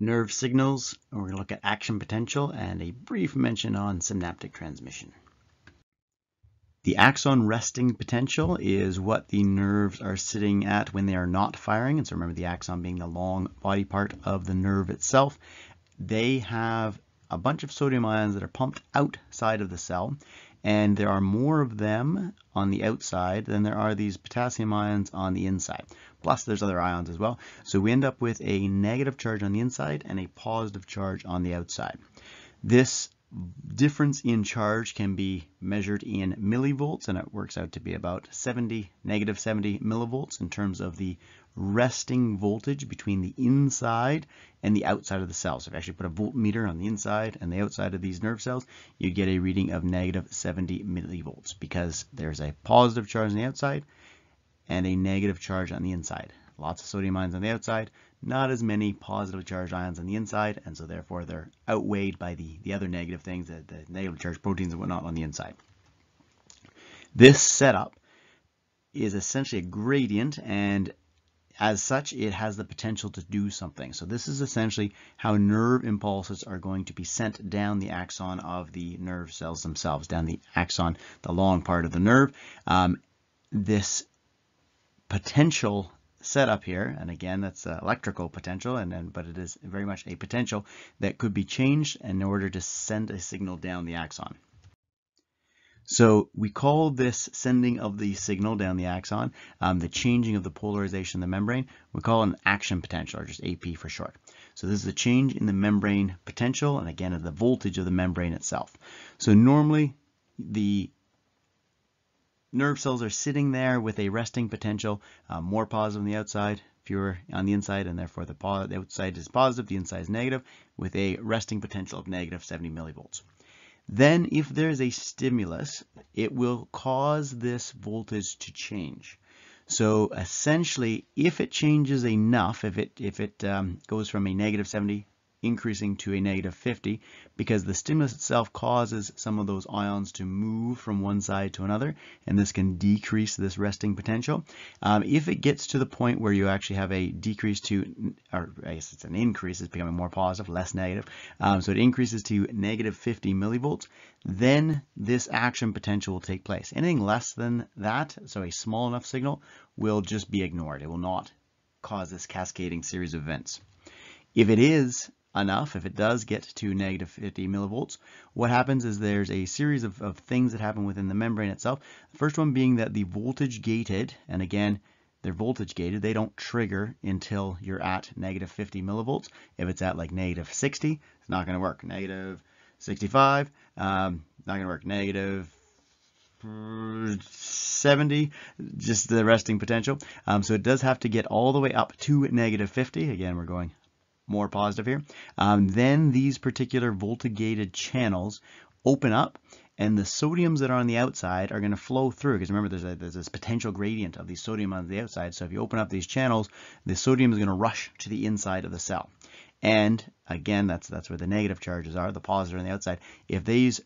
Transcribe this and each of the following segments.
nerve signals. We're going to look at action potential and a brief mention on synaptic transmission. The axon resting potential is what the nerves are sitting at when they are not firing. And so remember the axon being the long body part of the nerve itself. They have a bunch of sodium ions that are pumped outside of the cell and there are more of them on the outside than there are these potassium ions on the inside. Plus there's other ions as well. So we end up with a negative charge on the inside and a positive charge on the outside. This difference in charge can be measured in millivolts and it works out to be about 70, negative 70 millivolts in terms of the resting voltage between the inside and the outside of the cell. So if you actually put a voltmeter on the inside and the outside of these nerve cells, you'd get a reading of negative 70 millivolts because there's a positive charge on the outside and a negative charge on the inside. Lots of sodium ions on the outside, not as many positive charged ions on the inside, and so therefore they're outweighed by the, the other negative things, the, the negative charged proteins and whatnot on the inside. This setup is essentially a gradient and as such, it has the potential to do something. So this is essentially how nerve impulses are going to be sent down the axon of the nerve cells themselves, down the axon, the long part of the nerve. Um, this potential setup here, and again, that's uh, electrical potential, and then, but it is very much a potential that could be changed in order to send a signal down the axon. So we call this sending of the signal down the axon, um, the changing of the polarization of the membrane, we call an action potential, or just AP for short. So this is a change in the membrane potential, and again, of the voltage of the membrane itself. So normally, the nerve cells are sitting there with a resting potential, uh, more positive on the outside, fewer on the inside, and therefore the, the outside is positive, the inside is negative, with a resting potential of negative 70 millivolts. Then if there's a stimulus, it will cause this voltage to change. So essentially, if it changes enough, if it, if it um, goes from a negative 70 increasing to a negative 50 because the stimulus itself causes some of those ions to move from one side to another and this can decrease this resting potential. Um, if it gets to the point where you actually have a decrease to, or I guess it's an increase, it's becoming more positive, less negative, um, so it increases to negative 50 millivolts, then this action potential will take place. Anything less than that, so a small enough signal, will just be ignored. It will not cause this cascading series of events. If it is enough, if it does get to negative 50 millivolts, what happens is there's a series of, of things that happen within the membrane itself. The first one being that the voltage gated, and again, they're voltage gated, they don't trigger until you're at negative 50 millivolts. If it's at like negative 60, it's not going to work. Negative 65, um, not going to work. Negative 70, just the resting potential. Um, so it does have to get all the way up to negative 50. Again, we're going more positive here, um, then these particular voltage-gated channels open up and the sodiums that are on the outside are going to flow through because remember there's, a, there's this potential gradient of the sodium on the outside. So if you open up these channels the sodium is going to rush to the inside of the cell. And again that's that's where the negative charges are the positive on the outside. If these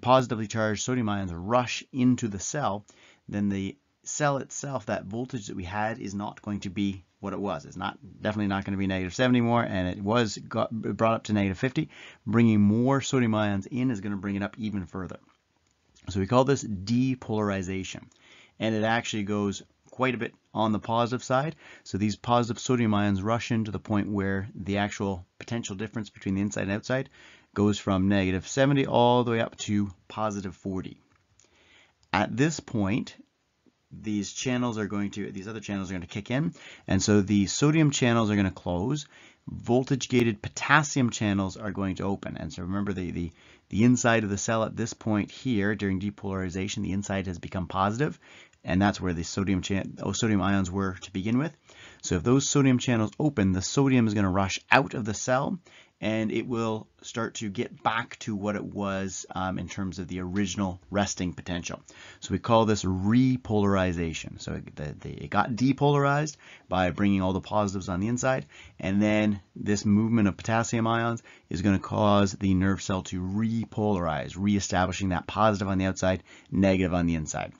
positively charged sodium ions rush into the cell then the cell itself that voltage that we had is not going to be what it was. It's not definitely not going to be negative 7 anymore, and it was got, brought up to negative 50. Bringing more sodium ions in is going to bring it up even further. So we call this depolarization, and it actually goes quite a bit on the positive side. So these positive sodium ions rush in to the point where the actual potential difference between the inside and outside goes from negative 70 all the way up to positive 40. At this point, these channels are going to, these other channels are going to kick in. And so the sodium channels are going to close. Voltage gated potassium channels are going to open. And so remember the, the, the inside of the cell at this point here during depolarization, the inside has become positive, and that's where the sodium, oh, sodium ions were to begin with. So if those sodium channels open, the sodium is going to rush out of the cell and it will start to get back to what it was um, in terms of the original resting potential. So we call this repolarization. So it, the, the, it got depolarized by bringing all the positives on the inside, and then this movement of potassium ions is going to cause the nerve cell to repolarize, reestablishing that positive on the outside, negative on the inside.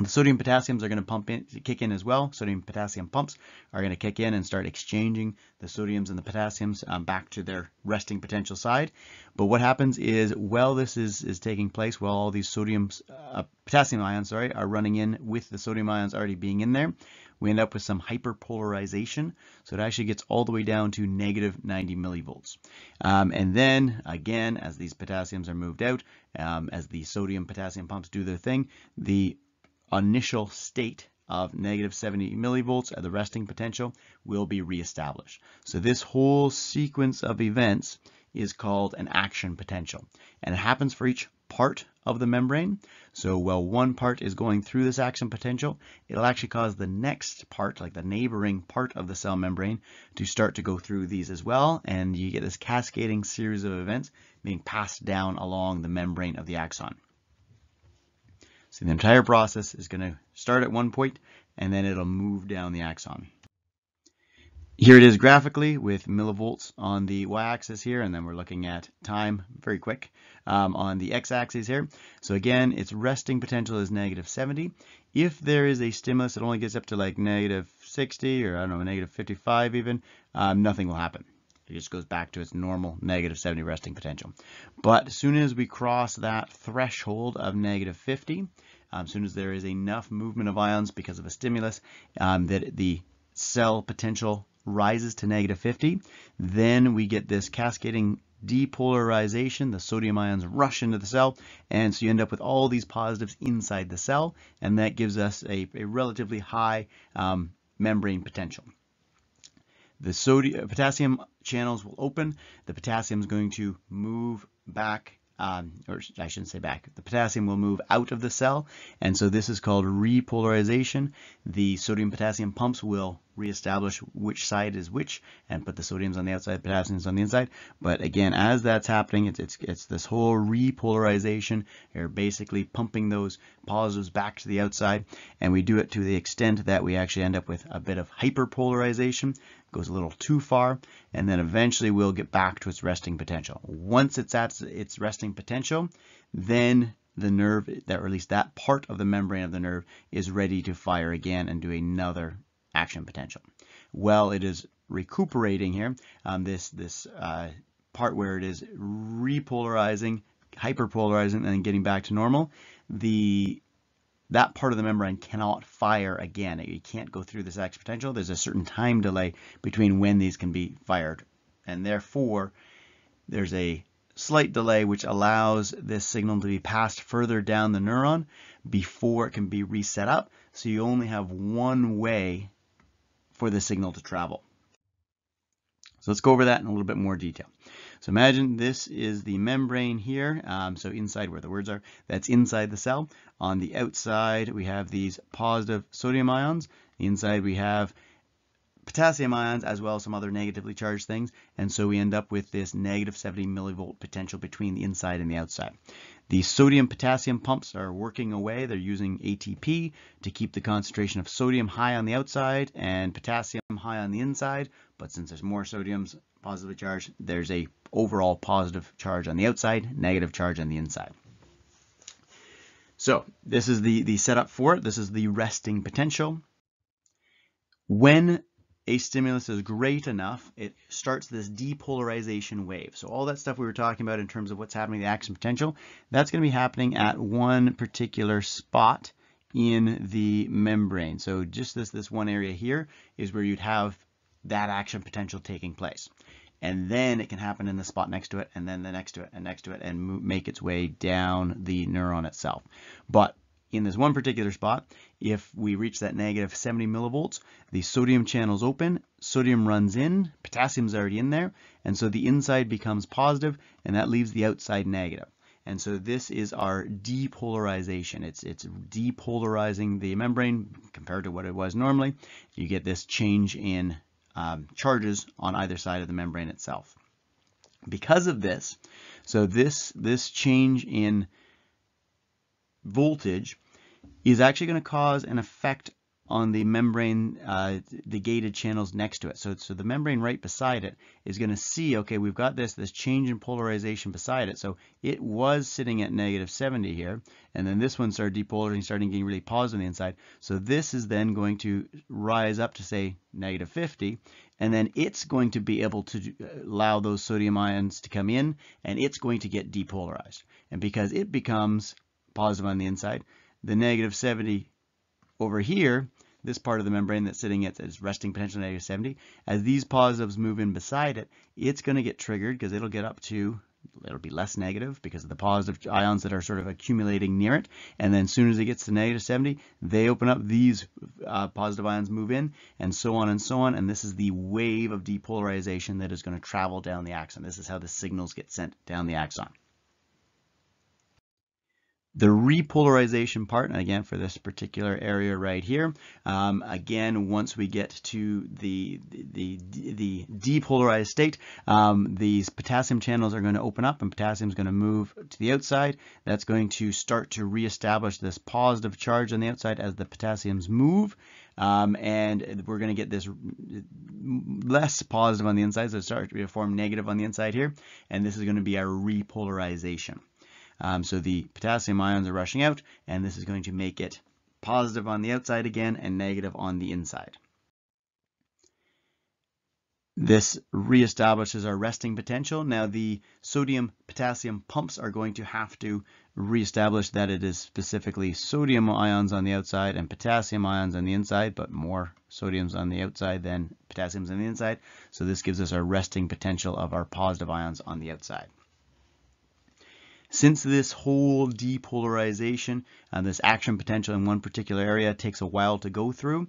The sodium potassiums are going to pump in, kick in as well. Sodium potassium pumps are going to kick in and start exchanging the sodiums and the potassiums um, back to their resting potential side. But what happens is, while this is, is taking place, while all these sodium, uh, potassium ions, sorry, are running in with the sodium ions already being in there, we end up with some hyperpolarization. So it actually gets all the way down to negative 90 millivolts. Um, and then again, as these potassiums are moved out, um, as the sodium potassium pumps do their thing, the initial state of negative 70 millivolts at the resting potential will be reestablished. So this whole sequence of events is called an action potential. And it happens for each part of the membrane. So while one part is going through this action potential, it'll actually cause the next part, like the neighboring part of the cell membrane, to start to go through these as well. And you get this cascading series of events being passed down along the membrane of the axon. So the entire process is going to start at one point and then it'll move down the axon. Here it is graphically with millivolts on the y-axis here, and then we're looking at time very quick um, on the x-axis here. So again, its resting potential is negative 70. If there is a stimulus that only gets up to like negative 60 or I don't know, negative 55 even, um, nothing will happen. It just goes back to its normal negative 70 resting potential. But as soon as we cross that threshold of negative 50, um, as soon as there is enough movement of ions because of a stimulus, um, that the cell potential rises to negative 50, then we get this cascading depolarization. The sodium ions rush into the cell, and so you end up with all these positives inside the cell, and that gives us a, a relatively high um, membrane potential. The sodium, potassium channels will open. The potassium is going to move back, um, or I shouldn't say back. The potassium will move out of the cell, and so this is called repolarization. The sodium potassium pumps will reestablish which side is which and put the sodiums on the outside, potassiums on the inside. But again, as that's happening, it's, it's, it's this whole repolarization. You're basically pumping those positives back to the outside. And we do it to the extent that we actually end up with a bit of hyperpolarization. It goes a little too far. And then eventually we'll get back to its resting potential. Once it's at its resting potential, then the nerve, that, or at least that part of the membrane of the nerve, is ready to fire again and do another action potential. Well, it is recuperating here, um, this, this uh, part where it is repolarizing, hyperpolarizing, and then getting back to normal, the that part of the membrane cannot fire again. It can't go through this action potential. There's a certain time delay between when these can be fired. And therefore, there's a slight delay which allows this signal to be passed further down the neuron before it can be reset up. So you only have one way for the signal to travel. So let's go over that in a little bit more detail. So imagine this is the membrane here, um, so inside where the words are, that's inside the cell. On the outside, we have these positive sodium ions. The inside, we have potassium ions as well as some other negatively charged things. And so we end up with this negative 70 millivolt potential between the inside and the outside. The sodium potassium pumps are working away. They're using ATP to keep the concentration of sodium high on the outside and potassium high on the inside. But since there's more sodiums positively charged, there's a overall positive charge on the outside, negative charge on the inside. So this is the, the setup for it. This is the resting potential. When a stimulus is great enough, it starts this depolarization wave. So all that stuff we were talking about in terms of what's happening, the action potential, that's going to be happening at one particular spot in the membrane. So just this, this one area here is where you'd have that action potential taking place. And then it can happen in the spot next to it, and then the next to it, and next to it, and make its way down the neuron itself. But in this one particular spot, if we reach that negative 70 millivolts, the sodium channel's open, sodium runs in, potassium's already in there, and so the inside becomes positive, and that leaves the outside negative. And so this is our depolarization. It's, it's depolarizing the membrane compared to what it was normally. You get this change in um, charges on either side of the membrane itself. Because of this, so this, this change in voltage is actually going to cause an effect on the membrane, uh, the gated channels next to it. So, so the membrane right beside it is going to see, okay, we've got this, this change in polarization beside it. So it was sitting at negative 70 here, and then this one started depolarizing, starting getting really positive on the inside. So this is then going to rise up to say negative 50, and then it's going to be able to allow those sodium ions to come in, and it's going to get depolarized. And because it becomes positive on the inside, the negative 70 over here this part of the membrane that's sitting at its resting potential negative 70, as these positives move in beside it, it's going to get triggered because it'll get up to, it'll be less negative because of the positive ions that are sort of accumulating near it. And then as soon as it gets to negative 70, they open up, these uh, positive ions move in, and so on and so on. And this is the wave of depolarization that is going to travel down the axon. This is how the signals get sent down the axon. The repolarization part, again for this particular area right here, um, again once we get to the the, the, the depolarized state, um, these potassium channels are going to open up and potassium is going to move to the outside. That's going to start to reestablish this positive charge on the outside as the potassiums move. Um, and we're going to get this less positive on the inside, so it starts to form negative on the inside here, and this is going to be our repolarization. Um, so the potassium ions are rushing out, and this is going to make it positive on the outside again and negative on the inside. This reestablishes our resting potential. Now the sodium potassium pumps are going to have to reestablish that it is specifically sodium ions on the outside and potassium ions on the inside, but more sodiums on the outside than potassiums on the inside. So this gives us our resting potential of our positive ions on the outside. Since this whole depolarization and this action potential in one particular area takes a while to go through,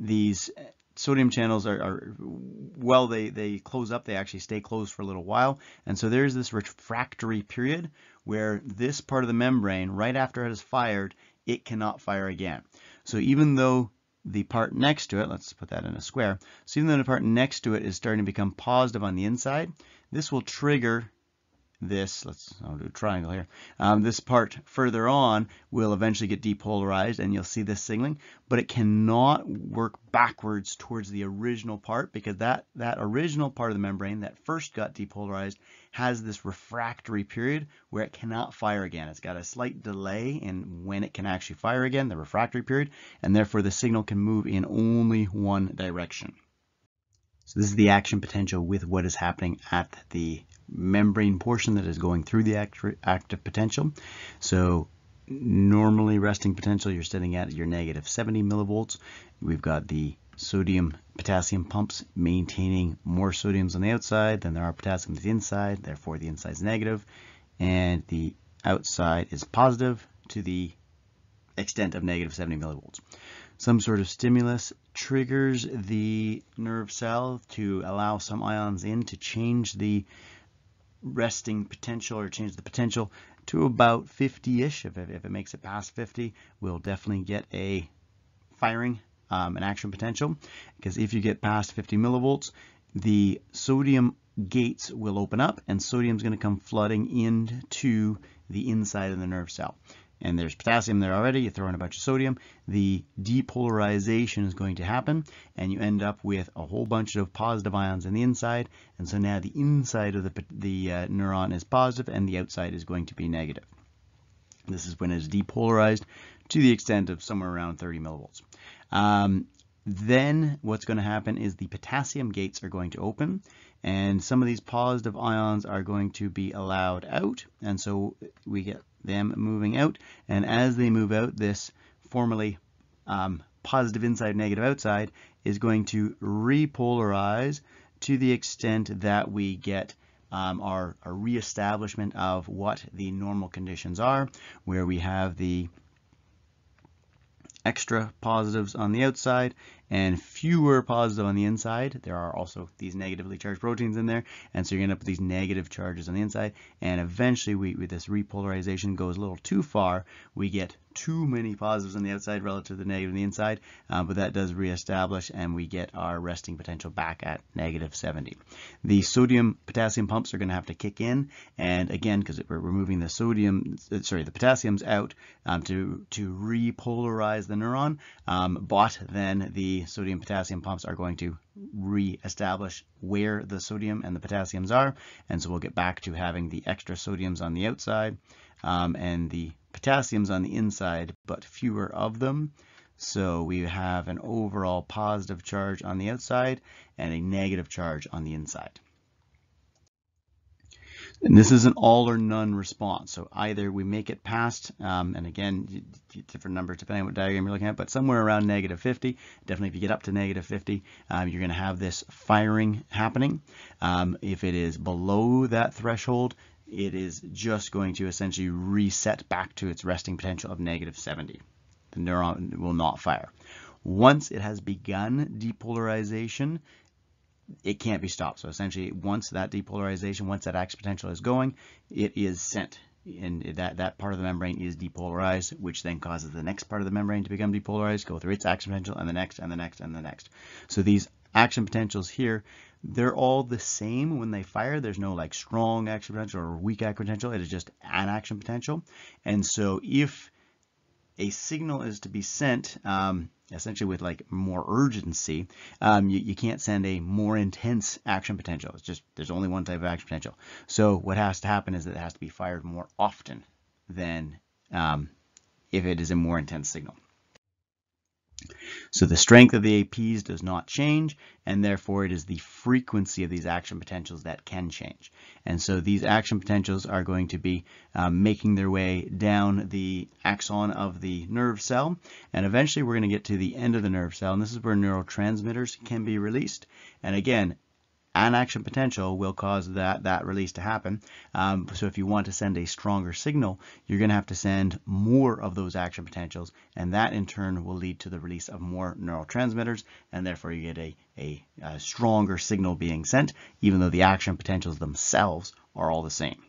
these uh, sodium channels are, are, well they they close up they actually stay closed for a little while. And so there's this refractory period where this part of the membrane right after it is fired it cannot fire again. So even though the part next to it let's put that in a square so even though the part next to it is starting to become positive on the inside this will trigger this, let's I'll do a triangle here, um, this part further on will eventually get depolarized and you'll see this signaling, but it cannot work backwards towards the original part because that, that original part of the membrane that first got depolarized has this refractory period where it cannot fire again. It's got a slight delay in when it can actually fire again, the refractory period, and therefore the signal can move in only one direction. So this is the action potential with what is happening at the membrane portion that is going through the active potential. So normally resting potential, you're sitting at your negative 70 millivolts. We've got the sodium potassium pumps maintaining more sodiums on the outside than there are potassium on the inside, therefore the inside is negative, and the outside is positive to the extent of negative 70 millivolts some sort of stimulus triggers the nerve cell to allow some ions in to change the resting potential or change the potential to about 50-ish. If, if it makes it past 50, we'll definitely get a firing, um, an action potential. Because if you get past 50 millivolts, the sodium gates will open up and sodium is going to come flooding into the inside of the nerve cell and there's potassium there already, you throw in a bunch of sodium, the depolarization is going to happen, and you end up with a whole bunch of positive ions on the inside, and so now the inside of the, the uh, neuron is positive, and the outside is going to be negative. This is when it is depolarized to the extent of somewhere around 30 millivolts. Um, then what's going to happen is the potassium gates are going to open and some of these positive ions are going to be allowed out and so we get them moving out. And as they move out, this formerly um, positive inside, negative outside is going to repolarize to the extent that we get um, our, our reestablishment of what the normal conditions are, where we have the extra positives on the outside and fewer positive on the inside. There are also these negatively charged proteins in there, and so you're up with these negative charges on the inside, and eventually we, with this repolarization goes a little too far, we get too many positives on the outside relative to the negative on the inside, uh, but that does reestablish and we get our resting potential back at negative 70. The sodium potassium pumps are going to have to kick in and again because we're removing the sodium, sorry, the potassiums out um, to, to repolarize the neuron, um, but then the sodium potassium pumps are going to re-establish where the sodium and the potassiums are and so we'll get back to having the extra sodiums on the outside um, and the potassiums on the inside, but fewer of them. So we have an overall positive charge on the outside and a negative charge on the inside. And this is an all or none response. So either we make it past, um, and again, different numbers depending on what diagram you're looking at, but somewhere around negative 50. Definitely if you get up to negative 50, um, you're going to have this firing happening. Um, if it is below that threshold, it is just going to essentially reset back to its resting potential of negative 70. The neuron will not fire. Once it has begun depolarization, it can't be stopped. So essentially, once that depolarization, once that action potential is going, it is sent. And that, that part of the membrane is depolarized, which then causes the next part of the membrane to become depolarized, go through its action potential, and the next, and the next, and the next. So these action potentials here they're all the same when they fire. There's no like strong action potential or weak action potential. It is just an action potential. And so if a signal is to be sent, um, essentially with like more urgency, um, you, you, can't send a more intense action potential. It's just there's only one type of action potential. So what has to happen is that it has to be fired more often than um, if it is a more intense signal. So the strength of the APs does not change, and therefore it is the frequency of these action potentials that can change. And so these action potentials are going to be um, making their way down the axon of the nerve cell, and eventually we're going to get to the end of the nerve cell, and this is where neurotransmitters can be released. And again, an action potential will cause that, that release to happen. Um, so if you want to send a stronger signal, you're going to have to send more of those action potentials, and that in turn will lead to the release of more neurotransmitters, and therefore you get a, a, a stronger signal being sent, even though the action potentials themselves are all the same.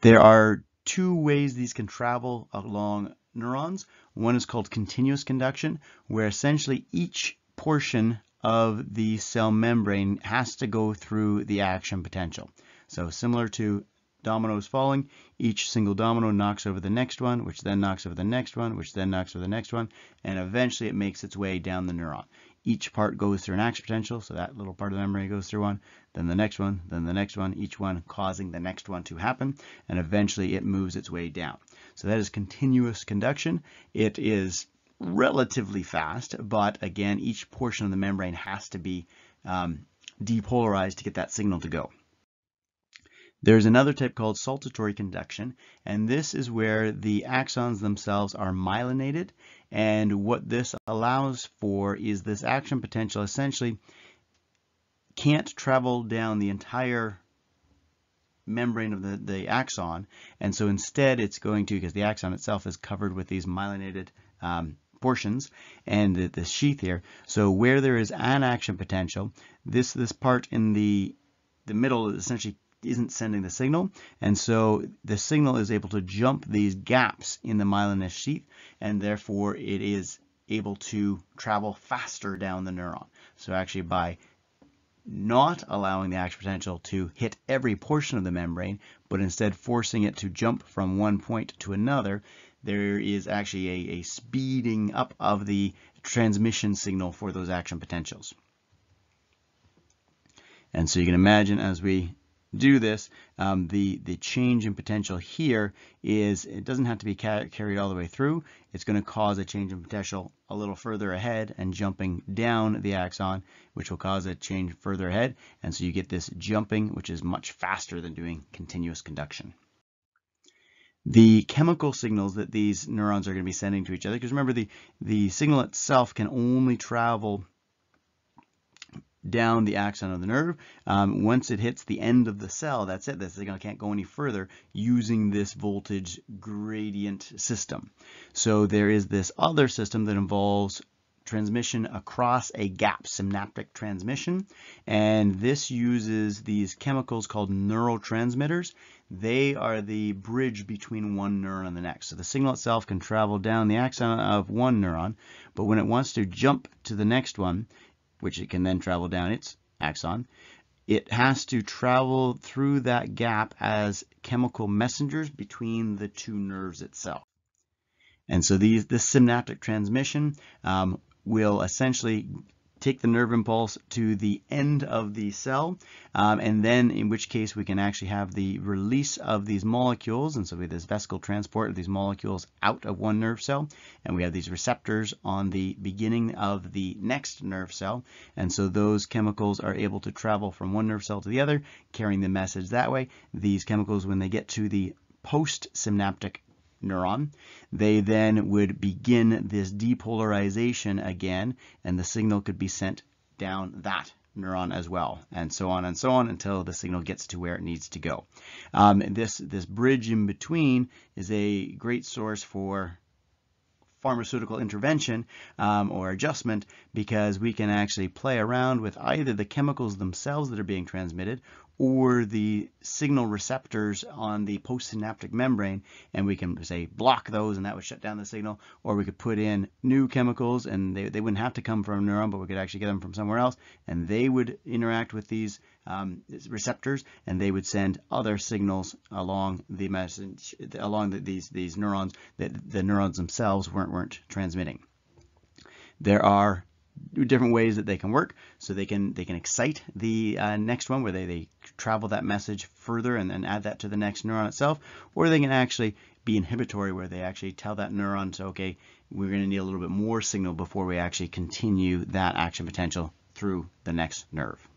There are two ways these can travel along neurons. One is called continuous conduction, where essentially each portion of the cell membrane has to go through the action potential. So similar to dominoes falling, each single domino knocks over the next one, which then knocks over the next one, which then knocks over the next one, and eventually it makes its way down the neuron. Each part goes through an action potential, so that little part of the membrane goes through one, then the next one, then the next one, each one causing the next one to happen, and eventually it moves its way down. So that is continuous conduction. It is relatively fast, but again, each portion of the membrane has to be um, depolarized to get that signal to go. There's another type called saltatory conduction, and this is where the axons themselves are myelinated, and what this allows for is this action potential essentially can't travel down the entire membrane of the, the axon, and so instead it's going to, because the axon itself is covered with these myelinated um, portions and the, the sheath here. So where there is an action potential, this, this part in the, the middle essentially isn't sending the signal. And so the signal is able to jump these gaps in the myelinous sheath, and therefore it is able to travel faster down the neuron. So actually by not allowing the action potential to hit every portion of the membrane, but instead forcing it to jump from one point to another, there is actually a, a speeding up of the transmission signal for those action potentials. And so you can imagine as we do this, um, the, the change in potential here is, it doesn't have to be ca carried all the way through. It's going to cause a change in potential a little further ahead and jumping down the axon, which will cause a change further ahead. And so you get this jumping, which is much faster than doing continuous conduction the chemical signals that these neurons are going to be sending to each other. Because remember, the, the signal itself can only travel down the axon of the nerve. Um, once it hits the end of the cell, that's it. The signal can't go any further using this voltage gradient system. So there is this other system that involves transmission across a gap, synaptic transmission. And this uses these chemicals called neurotransmitters. They are the bridge between one neuron and the next. So the signal itself can travel down the axon of one neuron, but when it wants to jump to the next one, which it can then travel down its axon, it has to travel through that gap as chemical messengers between the two nerves itself. And so these, this synaptic transmission um, will essentially take the nerve impulse to the end of the cell, um, and then in which case we can actually have the release of these molecules, and so we have this vesicle transport of these molecules out of one nerve cell, and we have these receptors on the beginning of the next nerve cell, and so those chemicals are able to travel from one nerve cell to the other, carrying the message that way. These chemicals, when they get to the postsynaptic neuron. They then would begin this depolarization again, and the signal could be sent down that neuron as well, and so on and so on until the signal gets to where it needs to go. Um, this, this bridge in between is a great source for pharmaceutical intervention um, or adjustment because we can actually play around with either the chemicals themselves that are being transmitted or the signal receptors on the postsynaptic membrane and we can say block those and that would shut down the signal. Or we could put in new chemicals and they, they wouldn't have to come from a neuron but we could actually get them from somewhere else and they would interact with these um, receptors and they would send other signals along the message along the, these these neurons that the neurons themselves weren't weren't transmitting. There are different ways that they can work. So they can they can excite the uh, next one where they, they travel that message further and then add that to the next neuron itself, or they can actually be inhibitory where they actually tell that neuron to okay, we're going to need a little bit more signal before we actually continue that action potential through the next nerve.